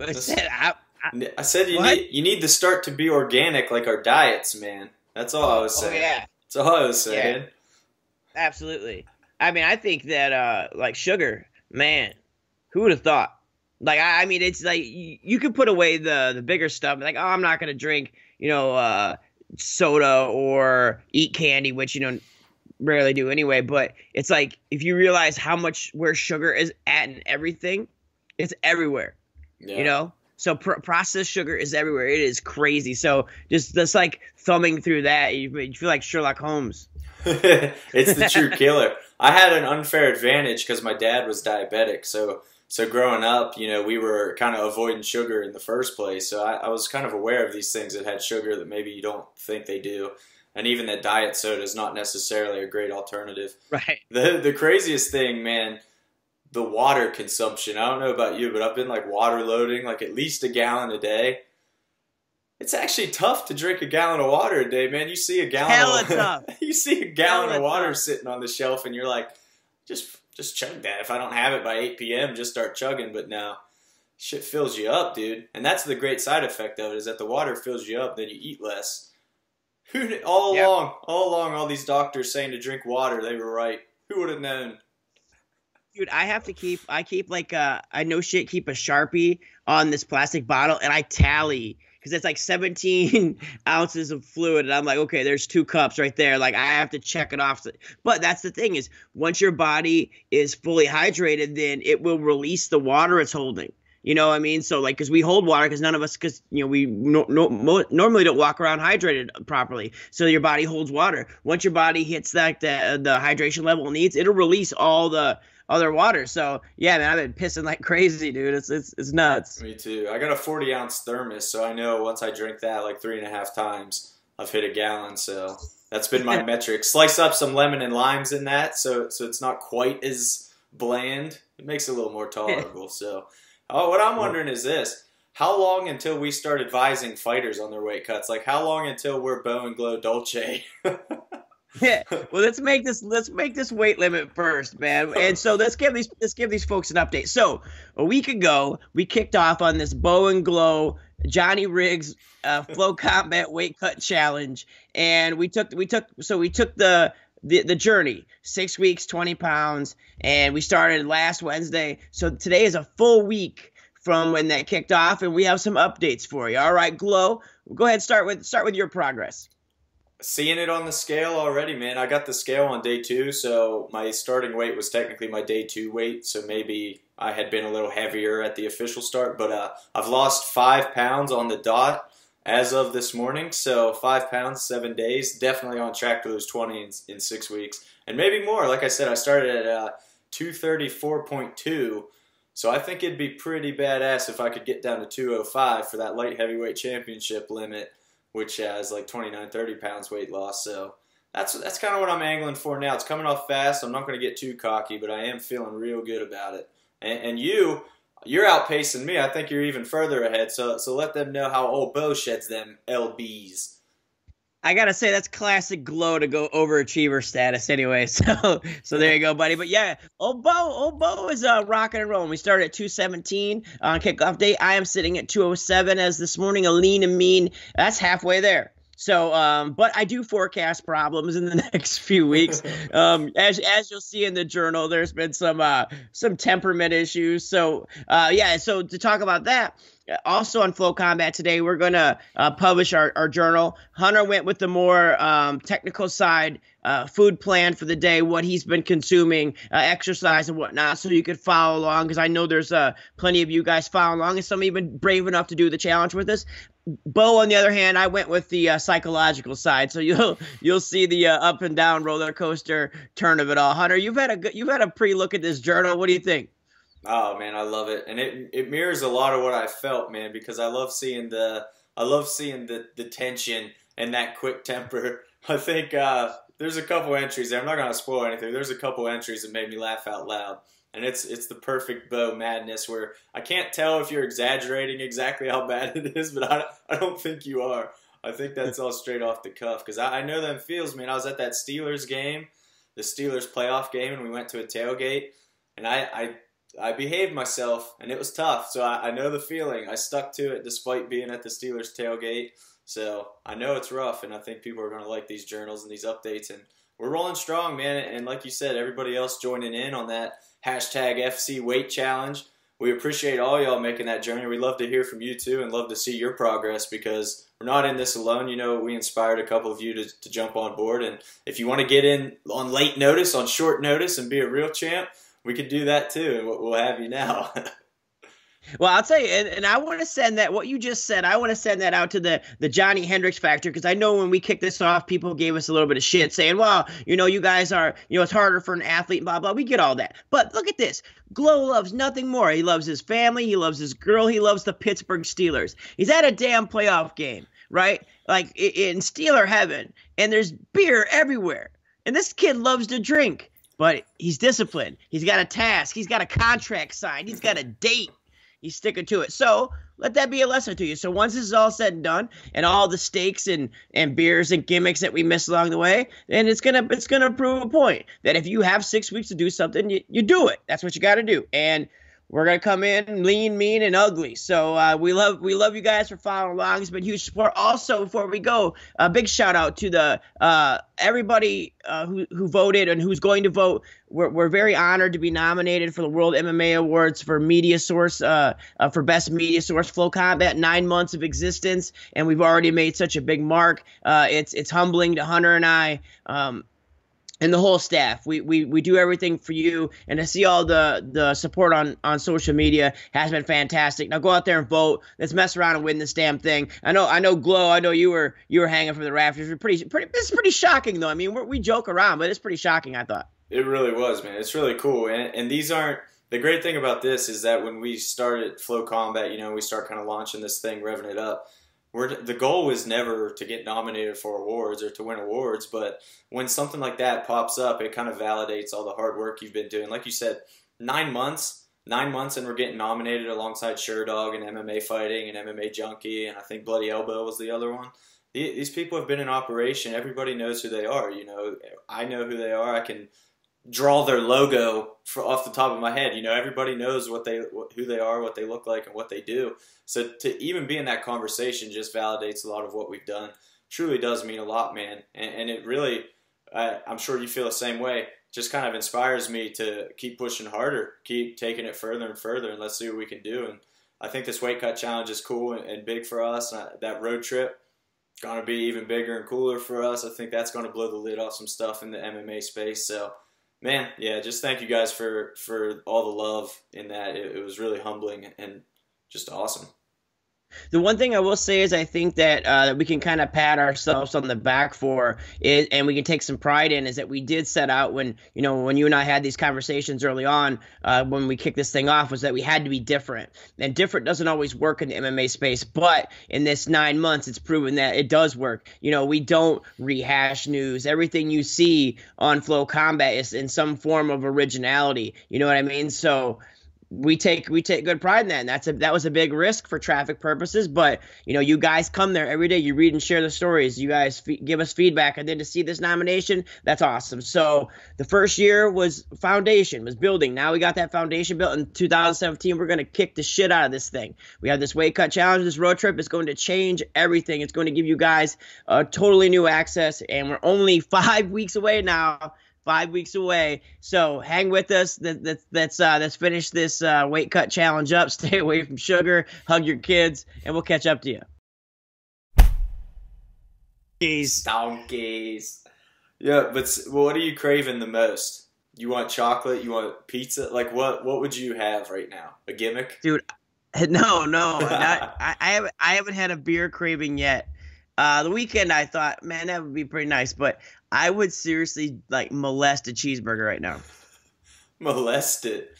I said, I, I, I said you need you need to start to be organic like our diets, man. That's all I was oh, saying. Oh yeah, that's all I was saying. Yeah. Absolutely. I mean, I think that uh like sugar, man, who would have thought? Like, I, I mean, it's like you, you could put away the the bigger stuff, like, oh, I'm not gonna drink, you know, uh, soda or eat candy, which you know rarely do anyway. But it's like if you realize how much where sugar is at and everything, it's everywhere. Yeah. You know, so pr- processed sugar is everywhere. It is crazy. So just just like thumbing through that, you, you feel like Sherlock Holmes. it's the true killer. I had an unfair advantage because my dad was diabetic. So so growing up, you know, we were kind of avoiding sugar in the first place. So I, I, was kind of aware of these things that had sugar that maybe you don't think they do. And even that diet soda is not necessarily a great alternative. Right. The the craziest thing, man, the water consumption. I don't know about you, but I've been like water loading like at least a gallon a day. It's actually tough to drink a gallon of water a day, man. You see a gallon Hella of, tough. you see a gallon Hella of water tough. sitting on the shelf and you're like, just just chug that. If I don't have it by 8 p.m., just start chugging. But no, shit fills you up, dude. And that's the great side effect of it is that the water fills you up, then you eat less. Who all Yep. along, all along, all these doctors saying to drink water, they were right. Who would have known? Dude, I have to keep I keep like uh I know shit keep a Sharpie on this plastic bottle and I tally because it's like 17 ounces of fluid and I'm like, okay, there's two cups right there. Like I have to check it off. But that's the thing is once your body is fully hydrated, then it will release the water it's holding. You know what I mean? So like, because we hold water, because none of us, because you know we no, no, normally don't walk around hydrated properly. So your body holds water. Once your body hits that the, the hydration level needs, it'll release all the other water. So yeah, man, I've been pissing like crazy, dude. It's it's it's nuts. Me too. I got a 40 ounce thermos, so I know once I drink that like three and a half times, I've hit a gallon. So that's been my metric. Slice up some lemon and limes in that, so so it's not quite as bland. It makes it a little more tolerable. so, oh, what I'm wondering is this: How long until we start advising fighters on their weight cuts? Like, how long until we're Bow and Glow Dolce? Yeah. Well, let's make this let's make this weight limit first, man. And so let's give these let's give these folks an update. So a week ago, we kicked off on this Bow and Glow Johnny Riggs uh, FloCombat Weight Cut Challenge, and we took we took so we took the the, the journey six weeks 20 pounds and we started last wednesday so today is a full week from when that kicked off and we have some updates for you all right glow go ahead start with start with your progress Seeing it on the scale already, man. I got the scale on day two, so my starting weight was technically my day two weight. So maybe I had been a little heavier at the official start, but uh, I've lost five pounds on the dot as of this morning. So five pounds, seven days. Definitely on track to lose 20 in, in six weeks, and maybe more. Like I said, I started at uh, 234.2. So I think it'd be pretty badass if I could get down to 205 for that light heavyweight championship limit which has like 29, 30 pounds weight loss. So that's that's kind of what I'm angling for now. It's coming off fast. I'm not going to get too cocky, but I am feeling real good about it. And, and, you, you're outpacing me. I think you're even further ahead. So so let them know how old Bo sheds them lbs. I gotta say that's classic glow to go overachiever status anyway. So so there you go, buddy. But yeah, old Bo, old Bo is uh, rocking and rolling. We started at 217 on kickoff day. I am sitting at 207 as this morning, a lean and mean. That's halfway there. So, um, but I do forecast problems in the next few weeks. Um, as as you'll see in the journal, there's been some uh, some temperament issues. So, uh, yeah. So to talk about that, also on FloCombat today, we're to uh, publish our, our journal. Hunter went with the more um, technical side, uh, food plan for the day, what he's been consuming, uh, exercise and whatnot, so you could follow along. Because I know there's uh, plenty of you guys following along, and some even brave enough to do the challenge with us. Bo, on the other hand, I went with the uh, psychological side, so you'll you'll see the uh, up and down roller coaster turn of it all. Hunter, you've had a you've had a pre look at this journal. What do you think? Oh man, I love it, and it it mirrors a lot of what I felt, man, because I love seeing the I love seeing the the tension and that quick temper. I think uh, there's a couple entries there. I'm not gonna spoil anything. There's a couple entries that made me laugh out loud, and it's it's the perfect bow madness where I can't tell if you're exaggerating exactly how bad it is, but I I don't think you are. I think that's all straight off the cuff because I, I know them feels, man. I was at that Steelers game, the Steelers playoff game, and we went to a tailgate, and I I I behaved myself, and it was tough. So I, I know the feeling. I stuck to it despite being at the Steelers tailgate. So I know it's rough, and I think people are going to like these journals and these updates. And we're rolling strong, man. And like you said, everybody else joining in on that hashtag FC Weight Challenge. We appreciate all y'all making that journey. We love to hear from you too, and love to see your progress because we're not in this alone. You know, we inspired a couple of you to, to jump on board. And if you want to get in on late notice, on short notice, and be a real champ, we could do that too, and we'll have you now. Well, I'll tell you, and, and I want to send that what you just said. I want to send that out to the the Johny Hendricks factor because I know when we kicked this off, people gave us a little bit of shit saying, "Well, you know, you guys are, you know, it's harder for an athlete, blah blah." We get all that, but look at this. Glow loves nothing more. He loves his family. He loves his girl. He loves the Pittsburgh Steelers. He's at a damn playoff game, right? Like in Steeler heaven, and there's beer everywhere. And this kid loves to drink but he's disciplined. He's got a task. He's got a contract signed. He's got a date. He's sticking to it. So let that be a lesson to you. So once this is all said and done, and all the steaks and and beers and gimmicks that we miss along the way, then it's gonna it's gonna prove a point that if you have six weeks to do something, you, you do it. That's what you got to do. And we're gonna come in lean, mean, and ugly. So uh, we love we love you guys for following along. It's been huge support. Also, before we go, a big shout out to the uh, everybody uh, who who voted and who's going to vote. We're, we're very honored to be nominated for the World MMA Awards for Media Source uh, uh, for Best Media Source FloCombat. Nine months of existence, and we've already made such a big mark. Uh, it's it's humbling to Hunter and I. Um, and the whole staff. We, we we do everything for you, and to see all the the support on on social media has been fantastic. Now go out there and vote. Let's mess around and win this damn thing. I know I know Glow. I know you were you were hanging from the rafters. We're pretty pretty. It's pretty shocking though. I mean we joke around, but it's pretty shocking. I thought it really was, man. It's really cool, and and these aren't. The great thing about this is that when we started FloCombat, you know, we start kind of launching this thing, revving it up we're, the goal was never to get nominated for awards or to win awards, but when something like that pops up, it kind of validates all the hard work you've been doing. Like you said, nine months, nine months, and we're getting nominated alongside Sherdog and MMA Fighting and MMA Junkie, and I think Bloody Elbow was the other one. These people have been in operation. Everybody knows who they are. You know, I know who they are. I can draw their logo off the top of my head. You know, everybody knows what they who they are, what they look like, and what they do. So to even be in that conversation just validates a lot of what we've done. Truly does mean a lot, man, and, and it really, I, I'm sure you feel the same way. Just kind of inspires me to keep pushing harder, keep taking it further and further, and let's see what we can do. And I think this weight cut challenge is cool and, and big for us. Uh, that road trip to be even bigger and cooler for us. I think that's going to blow the lid off some stuff in the MMA space. So man, yeah, just thank you guys for for all the love in that. It, it was really humbling and just awesome. The one thing I will say is I think that uh, we can kind of pat ourselves on the back for and we can take some pride in, is that we did set out when you know when you and I had these conversations early on uh, when we kicked this thing off was that we had to be different, and different doesn't always work in the MMA space, but in this nine months, it's proven that it does work. You know, we don't rehash news. Everything you see on FloCombat is in some form of originality. You know what I mean? So we take we take good pride in that. And that's a that was a big risk for traffic purposes. But you know you guys come there every day you read and share the stories you guys f- give us feedback. And then to see this nomination that's awesome. So the first year was foundation was building. Now we got that foundation built in 2017 we're going to kick the shit out of this thing. We have this weight cut challenge this road trip is going to change everything. It's going to give you guys a totally new access. And we're only five weeks away now five weeks away. So hang with us. That, that, that's uh, let's finish this uh, weight cut challenge up. Stay away from sugar. Hug your kids, and we'll catch up to you. Donkeys. Donkeys. Yeah, but what are you craving the most? You want chocolate? You want pizza? Like what? What would you have right now? A gimmick, dude? No, no, not, I, I haven't. I haven't had a beer craving yet. Uh, the weekend, I thought, man, that would be pretty nice. But I would seriously like molest a cheeseburger right now. molest it.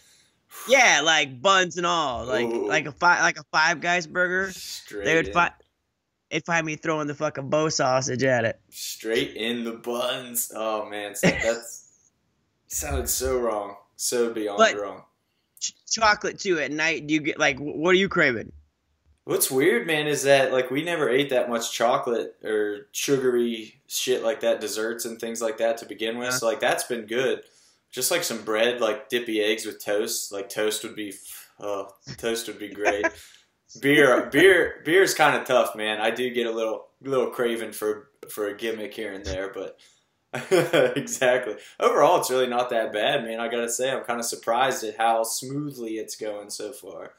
Yeah, like buns and all, like Ooh. like a five like a Five Guys burger. Straight they would find they'd find me throwing the fucking bow sausage at it. Straight in the buns. Oh man, that's sounded so wrong, so beyond but wrong. Ch- chocolate too at night. Do you get like what are you craving? What's weird, man, is that like we never ate that much chocolate or sugary shit like that, desserts and things like that to begin with. Yeah. So like that's been good. just like some bread, like dippy eggs with toast. Like toast would be, oh, toast would be great. beer, beer, beer is kind of tough, man. I do get a little, little craving for for a gimmick here and there, but exactly. Overall, it's really not that bad, man. I gotta say, I'm kind of surprised at how smoothly it's going so far.